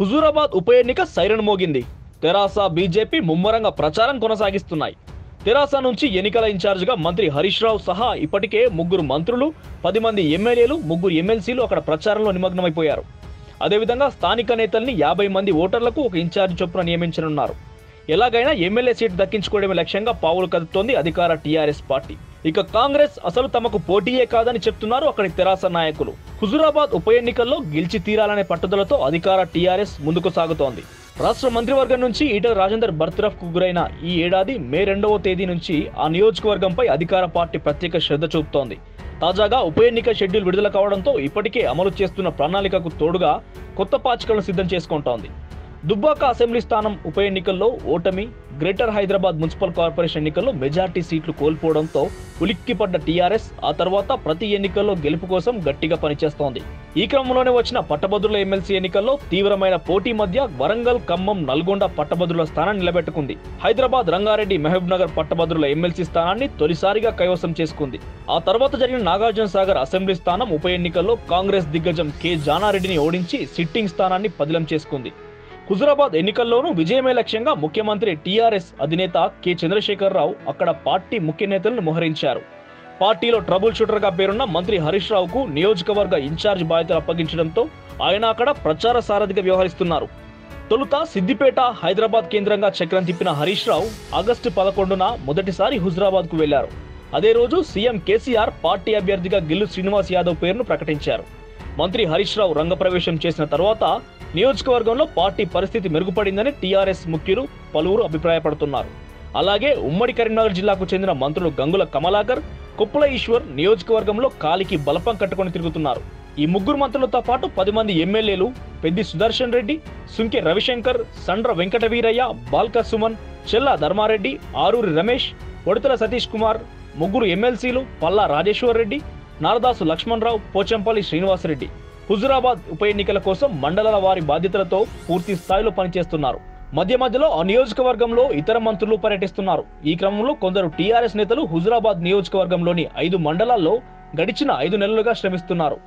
హుజూరాబాద్ ఉప ఎన్నిక సైరన్ మోగింది. తెరాస బీజేపీ ముమ్మరంగా ప్రచారం కొనసాగిస్తున్నాయి. తెరాస నుంచి ఎన్నికల ఇన్ఛార్జిగా మంత్రి హరీష్ రావు సహా ఇప్పటికే ముగ్గురు మంత్రులు పది మంది ఎమ్మెల్యేలు ముగ్గురు ఎమ్మెల్సీలు అక్కడ ప్రచారంలో నిమగ్నమైపోయారు. అదేవిధంగా స్థానిక నేతల్ని యాభై మంది ఓటర్లకు ఒక ఇన్ఛార్జి చొప్పున నియమించనున్నారు. ఎలాగైనా ఎమ్మెల్యే సీటు దక్కించుకోవడమే లక్ష్యంగా పావులు కదుతోంది అధికార టీఆర్ఎస్ పార్టీ. ఇక కాంగ్రెస్ అసలు తమకు పోటీయే కాదని చెప్తున్నారు అక్కడి తెరాస నాయకులు. హుజురాబాద్ ఉప ఎన్నికల్లో గెలిచి తీరాలనే పట్టుదలతో అధికార టీఆర్ఎస్ ముందుకు సాగుతోంది. రాష్ట్ర మంత్రివర్గం నుంచి ఈటల రాజేందర్ బర్త్రఫ్కు గురైన ఈ ఏడాది మే రెండవ తేదీ నుంచి ఆ నియోజకవర్గంపై అధికార పార్టీ ప్రత్యేక శ్రద్ధ చూపుతోంది. తాజాగా ఉప ఎన్నిక షెడ్యూల్ విడుదల కావడంతో ఇప్పటికే అమలు చేస్తున్న ప్రణాళికకు తోడుగా కొత్త పాచికలను సిద్ధం చేసుకుంటోంది. దుబ్బాక అసెంబ్లీ స్థానం ఉప ఎన్నికల్లో ఓటమి గ్రేటర్ హైదరాబాద్ మున్సిపల్ కార్పొరేషన్ ఎన్నికల్లో మెజార్టీ సీట్లు కోల్పోవడంతో ఉలిక్కిపడ్డ టీఆర్ఎస్ ఆ తర్వాత ప్రతి ఎన్నికల్లో గెలుపు కోసం గట్టిగా పనిచేస్తోంది. ఈ క్రమంలోనే వచ్చిన పట్టభద్రుల ఎమ్మెల్సీ ఎన్నికల్లో తీవ్రమైన పోటీ మధ్య వరంగల్ ఖమ్మం నల్గొండ పట్టభద్రుల స్థానాన్ని నిలబెట్టుకుంది. హైదరాబాద్ రంగారెడ్డి మహబూబ్ నగర్ పట్టభద్రుల ఎమ్మెల్సీ స్థానాన్ని తొలిసారిగా కైవసం చేసుకుంది. ఆ తర్వాత జరిగిన నాగార్జున సాగర్ అసెంబ్లీ స్థానం ఉప ఎన్నికల్లో కాంగ్రెస్ దిగ్గజం కె. జానారెడ్డిని ఓడించి సిట్టింగ్ స్థానాన్ని పదిలం చేసుకుంది. హుజురాబాద్ ఎన్నికల్లోనూ విజయమే లక్ష్యంగా ముఖ్యమంత్రి టీఆర్ఎస్ అధినేత కె. చంద్రశేఖరరావు అక్కడ పార్టీ ముఖ్య నేతలను మోహరించారు. పార్టీలో ట్రబుల్ షూటర్గా పేరున్న మంత్రి హరీష్ రావుకు నియోజకవర్గ ఇన్ఛార్జ్ బాధ్యతలు అప్పగించడంతో ఆయన అక్కడ ప్రచార సారథిగా వ్యవహరిస్తున్నారు. తొలుత సిద్దిపేట హైదరాబాద్ కేంద్రంగా చక్రం తిప్పిన హరీష్ రావు ఆగస్టు పదకొండున మొదటిసారి హుజరాబాద్కు వెళ్ళారు. అదే రోజు సీఎం కేసీఆర్ పార్టీ అభ్యర్థిగా గిల్లు శ్రీనివాస్ యాదవ్ పేరును ప్రకటించారు. మంత్రి హరీష్ రావు రంగప్రవేశం చేసిన తర్వాత నియోజకవర్గంలో పార్టీ పరిస్థితి మెరుగుపడిందని టీఆర్ఎస్ ముఖ్యులు పలువురు అభిప్రాయపడుతున్నారు. అలాగే ఉమ్మడి కరీంనగర్ జిల్లాకు చెందిన మంత్రులు గంగుల కమలాకర్ కుప్పల ఈశ్వర్ నియోజకవర్గంలో కాలికి బలపం కట్టుకొని తిరుగుతున్నారు. ఈ ముగ్గురు మంత్రులతో పాటు పది మంది ఎమ్మెల్యేలు పెద్ది సుదర్శన్ రెడ్డి సుంకె రవిశంకర్ సండ్ర వెంకట వీరయ్య బాల్క సుమన్ చెల్లా ధర్మారెడ్డి ఆరూరి రమేష్ ఒడితల సతీష్ కుమార్ ముగ్గురు ఎమ్మెల్సీలు పల్లా రాజేశ్వర్ రెడ్డి నారదాసు లక్ష్మణరావు పోచంపల్లి శ్రీనివాసరెడ్డి. హుజురాబాద్ ఉప ఎన్నికల కోసం మండలాల వారి బాధ్యతలతో పూర్తి స్థాయిలో పనిచేస్తున్నారు. మధ్య మధ్యలో ఆ నియోజకవర్గంలో ఇతర మంత్రులు పర్యటిస్తున్నారు. ఈ క్రమంలో కొందరు టీఆర్ఎస్ నేతలు హుజురాబాద్ నియోజకవర్గంలోని ఐదు మండలాల్లో గడిచిన ఐదు నెలలుగా శ్రమిస్తున్నారు.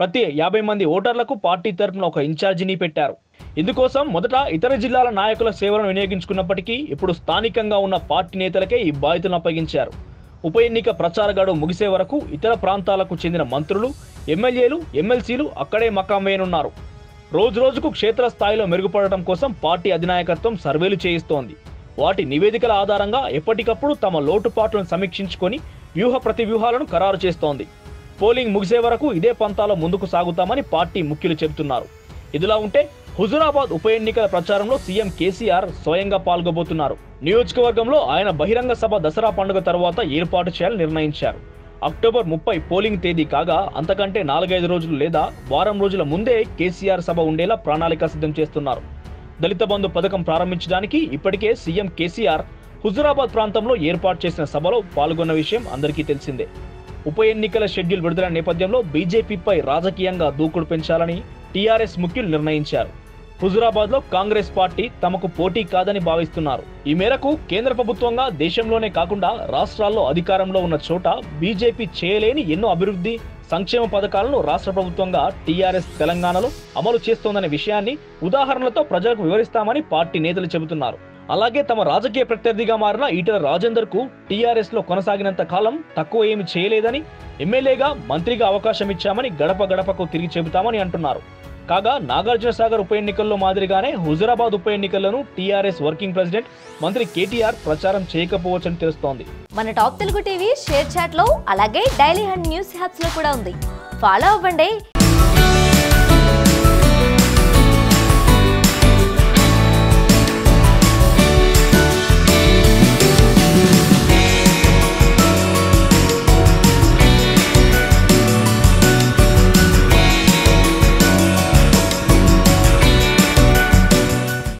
ప్రతి యాభై మంది ఓటర్లకు పార్టీ తరపున ఒక ఇన్ఛార్జిని పెట్టారు. ఇందుకోసం మొదట ఇతర జిల్లాల నాయకుల సేవలను వినియోగించుకున్నప్పటికీ ఇప్పుడు స్థానికంగా ఉన్న పార్టీ నేతలకే ఈ బాధ్యతను అప్పగించారు. ఉప ఎన్నిక ప్రచార గడువు ముగిసే వరకు ఇతర ప్రాంతాలకు చెందిన మంత్రులు ఎమ్మెల్యేలు ఎమ్మెల్సీలు అక్కడే మకాం వేయనున్నారు. రోజు రోజుకు క్షేత్రస్థాయిలో మెరుగుపడటం కోసం పార్టీ అధినాయకత్వం సర్వేలు చేయిస్తోంది. వాటి నివేదికల ఆధారంగా ఎప్పటికప్పుడు తమ లోటుపాట్లను సమీక్షించుకొని వ్యూహ ప్రతివ్యూహాలను ఖరారు చేస్తోంది. పోలింగ్ ముగిసే వరకు ఇదే పంతాలో ముందుకు సాగుతామని పార్టీ ముఖ్యులు చెబుతున్నారు. ఇదిలా ఉంటే హుజురాబాద్ ఉప ఎన్నికల ప్రచారంలో సీఎం కేసీఆర్ స్వయంగా పాల్గొబోతున్నారు. నియోజకవర్గంలో ఆయన బహిరంగ సభ దసరా పండుగ తర్వాత ఏర్పాటు చేయాలని నిర్ణయించారు. అక్టోబర్ ముప్పై పోలింగ్ తేదీ కాగా అంతకంటే నాలుగైదు రోజులు లేదా వారం రోజుల ముందే కేసీఆర్ సభ ఉండేలా ప్రణాళిక సిద్ధం చేస్తున్నారు. దళిత బంధు పథకం ప్రారంభించడానికి ఇప్పటికే సీఎం కేసీఆర్ హుజురాబాద్ ప్రాంతంలో ఏర్పాటు చేసిన సభలో పాల్గొన్న విషయం అందరికీ తెలిసిందే. ఉప ఎన్నికల షెడ్యూల్ విడుదల నేపథ్యంలో బీజేపీపై రాజకీయంగా దూకుడు పెంచాలని టీఆర్ఎస్ ముఖ్యులు నిర్ణయించారు. హుజురాబాద్లో కాంగ్రెస్ పార్టీ తమకు పోటీ కాదని భావిస్తున్నారు. ఈ మేరకు కేంద్ర ప్రభుత్వంగా దేశంలోనే కాకుండా రాష్ట్రాల్లో అధికారంలో ఉన్న చోట బీజేపీ చేయలేని ఎన్నో అభివృద్ధి సంక్షేమ పథకాలను రాష్ట్ర ప్రభుత్వంగా టీఆర్ఎస్ తెలంగాణలో అమలు చేస్తోందనే విషయాన్ని ఉదాహరణలతో ప్రజలకు వివరిస్తామని పార్టీ నేతలు చెబుతున్నారు. అలాగే తమ రాజకీయ ప్రత్యర్థిగా మారిన ఈటల రాజేందర్కు టీఆర్ఎస్లో కొనసాగినంత కాలం తక్కువ ఏమి చేయలేదని ఎమ్మెల్యేగా మంత్రిగా అవకాశం ఇచ్చామని గడప గడపకు తిరిగి చెబుతామని అంటున్నారు. కాగా నాగార్జున సాగర్ ఉప ఎన్నికల్లో మాదిరిగానే హుజురాబాద్ ఉప ఎన్నికలను టీఆర్ఎస్ వర్కింగ్ ప్రెసిడెంట్ మంత్రి కేటీఆర్ ప్రచారం చేయకపోవచ్చని తెలుస్తోంది. మన టాప్ తెలుగు టీవీ షేర్ చాట్లో అలాగే డైలీ హండ్ న్యూస్ హ్యాప్స్లో కూడా ఉంది. ఫాలో అవ్వండి.